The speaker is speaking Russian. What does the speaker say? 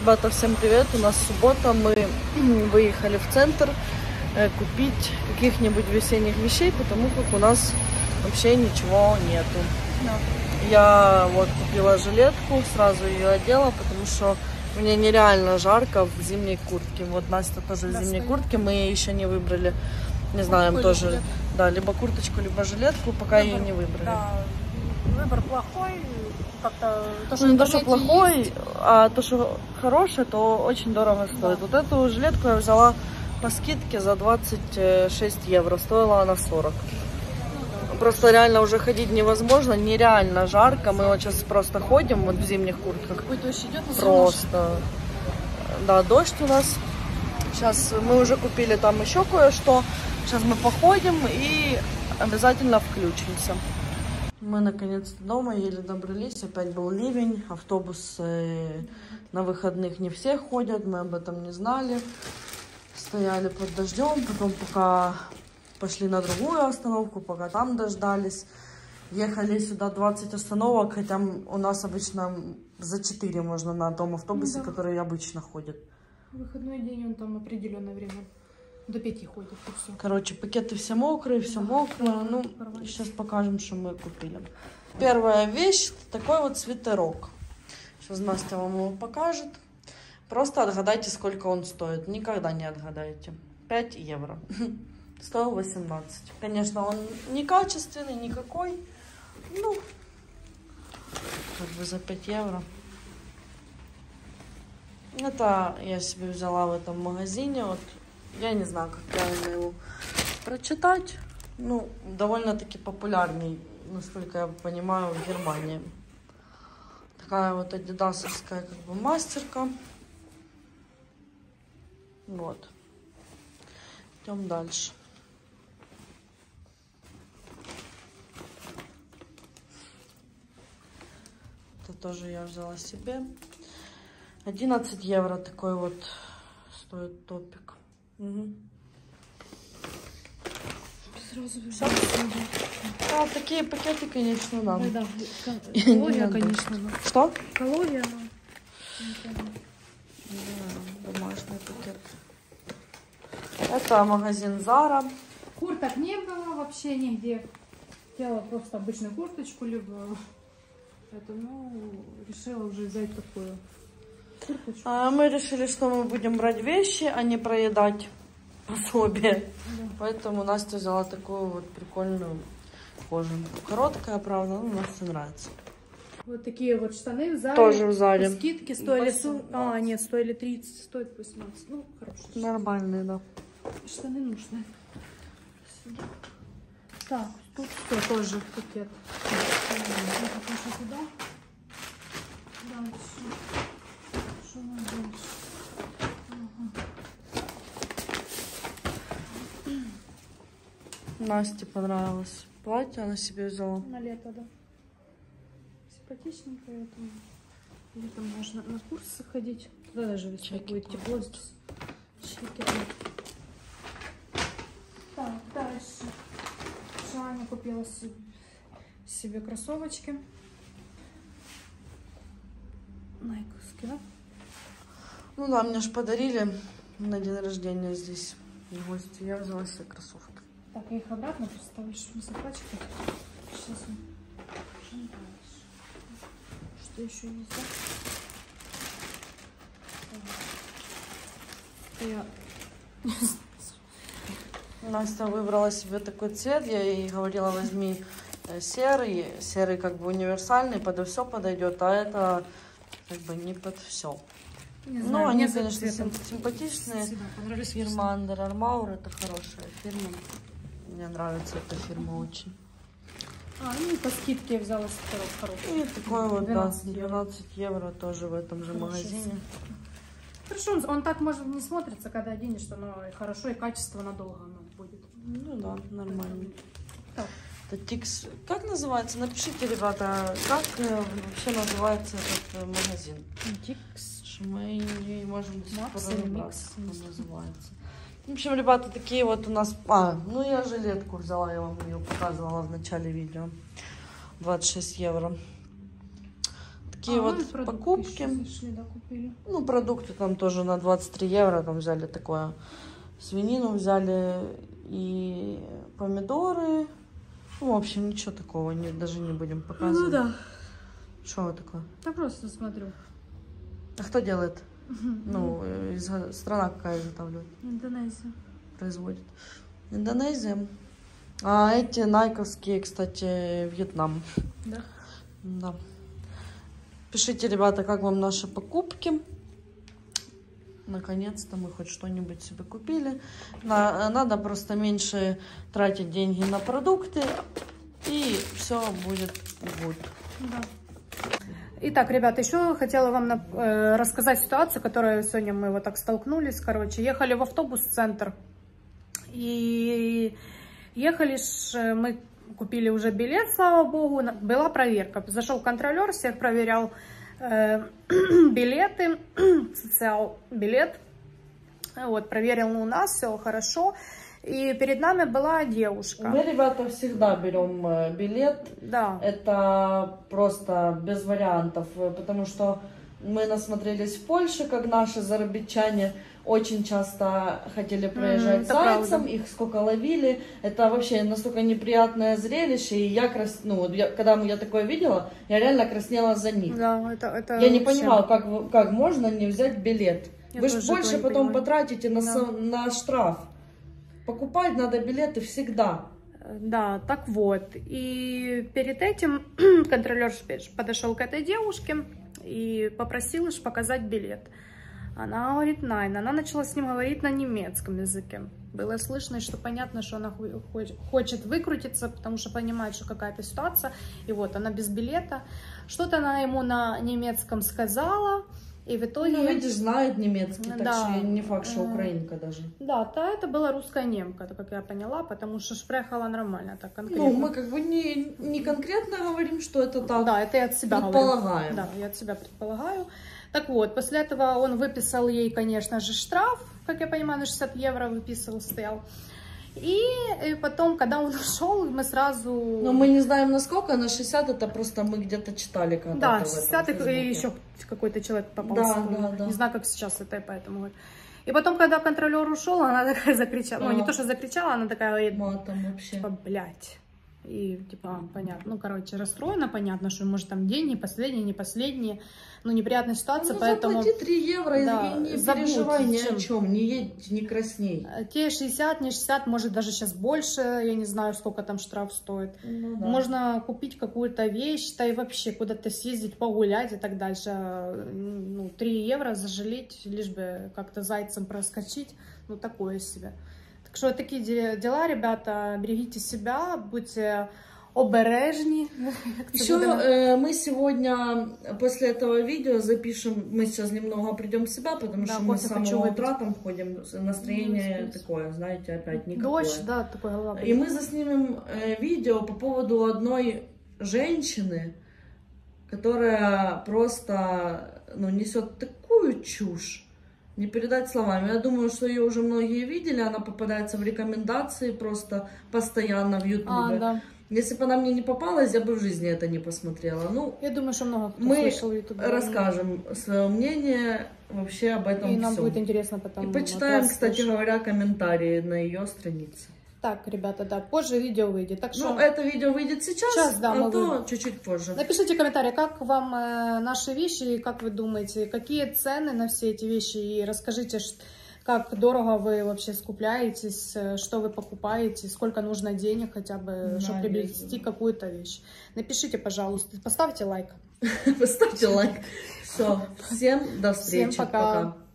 Ребята, всем привет! У нас суббота, мы выехали в центр э, купить каких-нибудь весенних вещей, потому как у нас вообще ничего нету. Я вот купила жилетку, сразу ее одела, потому что мне нереально жарко в зимней куртке. Вот Настя тоже в Да, зимней свою. куртке, мы еще не выбрали. Не знаем Какую тоже. Да, либо курточку, либо жилетку, пока ее Выбор- не выбрали. Да, выбор плохой, как-то то, Ну, не то, что плохой, есть. а то, что хорошее, то очень дорого стоит. Вот эту жилетку я взяла по скидке за 26 евро. Стоила она 40. Просто реально уже ходить невозможно, нереально жарко. Мы вот сейчас просто ходим вот в зимних куртках. Ой, дождь идет, но Просто. Да, дождь у нас. Сейчас мы уже купили там еще кое-что. Сейчас мы походим и обязательно включимся. Мы наконец-то дома, еле добрались. Опять был ливень. Автобус э, на выходных не все ходят. Мы об этом не знали. Стояли под дождем. Потом пока пошли на другую остановку, пока там дождались. Ехали сюда 20 остановок, хотя у нас обычно за 4 можно на том автобусе, Ну да. который обычно ходит. Выходной день он там определенное время. До пяти ходит и все. Короче, пакеты все мокрые, все Да. мокрое. Ну, Порвались. сейчас покажем, что мы купили. Первая вещь, такой вот свитерок. Сейчас Настя вам его покажет. Просто отгадайте, сколько он стоит. Никогда не отгадаете. 5 евро. Стоил 18. Конечно, он некачественный, никакой. Ну, как бы за 5 евро. Это я себе взяла в этом магазине. Вот я не знаю, как правильно его прочитать. Ну, довольно-таки популярный, насколько я понимаю, в Германии. Такая вот адидасовская как бы мастерка. Вот. Идем дальше. Это тоже я взяла себе. 11 евро такой вот стоит топик. Сразу? А, такие пакеты, конечно, надо. Ой, да. Калория, конечно, но. Что? Калория, но. Да, домашний пакет. Это магазин Зара. Курток не было вообще нигде. Хотела просто обычную курточку, либо это, ну, решила уже взять такую. А мы решили, что мы будем брать вещи, а не проедать пособие. Да. Поэтому Настя взяла такую вот прикольную кожанку. Короткая, правда, но Насте нравится. Вот такие вот штаны в зале. Тоже в зале. По скидке стоили... Восемнадцать. А, нет, стоили 30, стоит 18. Ну, хорошие. Нормальные, да. Штаны нужны. Так, тут все тоже пакет. Сюда. Дальше. Что у нас дальше? Ага. Насте понравилось платье, она себе взяла. На лето, да. Симпатичненькое. Это... Летом можно на курсы ходить. Туда даже весной будет тепло. Чеки. Так, дальше. Шаня купила се- себе кроссовочки. Найковские, да? Ну да, мне ж подарили на день рождения здесь в гости. Я взяла себе кроссовки. Так, я их обратно поставлю, чтобы не запачкать. Сейчас. Идем дальше. Что еще есть, да? Я... Настя выбрала себе такой цвет. Я ей говорила, возьми э, серый. Серый как бы универсальный, под все подойдет, а это как бы не под все. Не Ну, знаю, они, мне конечно, симпатичные. понравились Фирма Under Armour это хорошая фирма. Мне нравится эта фирма очень. А, ну и по скидке я взяла второй хороший. И такой вот, да, 12 евро. 12 евро тоже в этом же Хороший магазине. Хорошо, он, он так может не смотрится, когда оденешь, но и хорошо, и качество надолго оно будет. Ну да, нормально. Так, Это Тикс. Как называется? Напишите, ребята, как э, вообще называется этот э, магазин? Что мы не можем TK Maxx или Микс? как называется. В общем, ребята, такие вот у нас... А, ну я жилетку взяла, я вам ее показывала в начале видео. 26 евро. Такие А, ну вот покупки. зашли, да, купили. Ну, продукты там тоже на 23 евро, там взяли такое. Свинину взяли и помидоры. Ну, в общем, ничего такого, не, даже не будем показывать. Ну да. Что такое? Да просто смотрю. А кто делает? Ну, э, из- страна какая изготавливает, Индонезия. производит? Индонезия. А эти найковские, кстати, Вьетнам. Да. Да. Пишите, ребята, как вам наши покупки. Наконец-то мы хоть что-нибудь себе купили. На- надо просто меньше тратить деньги на продукты, и все будет good. Да. Итак, ребята, еще хотела вам э, рассказать ситуацию, которую сегодня мы вот так столкнулись. Короче, ехали в автобус-центр. И ехали э, мы купили уже билет, слава богу, была проверка. Зашел контролер, всех проверял э, билеты, социал билет. Вот, проверил у нас, все хорошо. И перед нами была девушка. Мы, ребята, всегда берем э, билет. Да. Это просто без вариантов, э, потому что мы насмотрелись в Польше, как наши зарабичане очень часто хотели проезжать это зайцем, правда. их сколько ловили. Это вообще настолько неприятное зрелище, и я, крас... ну, я- когда я такое видела, я реально краснела за них. Да, это, это Я не вообще- понимаю, как, как можно не взять билет. Я Вы же больше потом понимаю. потратите на, Да. со- на штраф. Покупать надо билеты всегда. Да, так вот. И перед этим контролер подошел к этой девушке и попросил лишь показать билет. Она говорит, Найн. Она начала с ним говорить на немецком языке. Было слышно, что понятно, что она хо- хоч- хочет выкрутиться, потому что понимает, что какая-то ситуация. И вот она без билета. Что-то она ему на немецком сказала. И в итоге... Ну, видишь, знает немецкий, так Да. что не факт, что украинка даже. Да, та это была русская немка, так как я поняла, потому что шпрехала нормально, так конкретно. Ну, мы как бы не, не конкретно говорим, что это так. Да, это я от себя говорю. Предполагаем. Да, я от себя предполагаю. Так вот, после этого он выписал ей, конечно же, штраф, как я понимаю, на 60 евро выписывал, стоял. И, э, потом, когда он ушел, мы сразу... Но мы не знаем насколько, на 60 это просто мы где-то читали когда-то. Да, в этом 60 и Фейсбуке. еще какой-то человек попал. Да, да, да. Не знаю, как сейчас это, поэтому... вот. И потом, когда контролер ушел, она такая закричала. Ну, не Ага. то, что закричала, она такая говорит, Матом вообще. типа, блядь. И, типа, понятно. Ну, короче, расстроена, понятно, что, может, там деньги последние, не последние. Ну, неприятная ситуация, ну, поэтому... заплати 3 евро Да, и не забудь, переживай ни зачем? о чем, не едь, не красней. э, Те 60, не 60, может, даже сейчас больше. Я не знаю, сколько там штраф стоит. Ну, да. Можно купить какую-то вещь, да и вообще куда-то съездить, погулять и так дальше. Ну, 3 евро зажалить, лишь бы как-то зайцем проскочить. Ну, такое себе. Так что такие де- дела, ребята, берегите себя, будьте обережні. Еще э, мы сегодня после этого видео запишем, мы сейчас немного придем в себя, потому Да, что мы с самого утра там ходим, настроение Не такое, знаете, опять никакое. Дождь, да, такой голова. И мы заснимем э, видео по поводу одной женщины, которая просто ну, несет такую чушь. Не передать словами. Я думаю, что ее уже многие видели. Она попадается в рекомендации просто постоянно в Ютубе. А, да. Если бы она мне не попалась, я бы в жизни это не посмотрела. Ну, Я думаю, что много кто мы слышал Ютубе. расскажем свое мнение вообще об этом И нам всем. будет интересно потом. И почитаем, кстати слышать. говоря, комментарии на ее странице. Так, ребята, да, позже видео выйдет. Так что Ну, это видео выйдет сейчас, Сейчас, да, а то чуть-чуть позже. Напишите комментарий, как вам э, наши вещи, и как вы думаете, какие цены на все эти вещи, и расскажите, как дорого вы вообще скупляетесь, э, что вы покупаете, сколько нужно денег хотя бы, Да, чтобы приобрести какую-то вещь. Напишите, пожалуйста, поставьте лайк. Поставьте лайк. Все, всем до Всем встречи. пока. пока.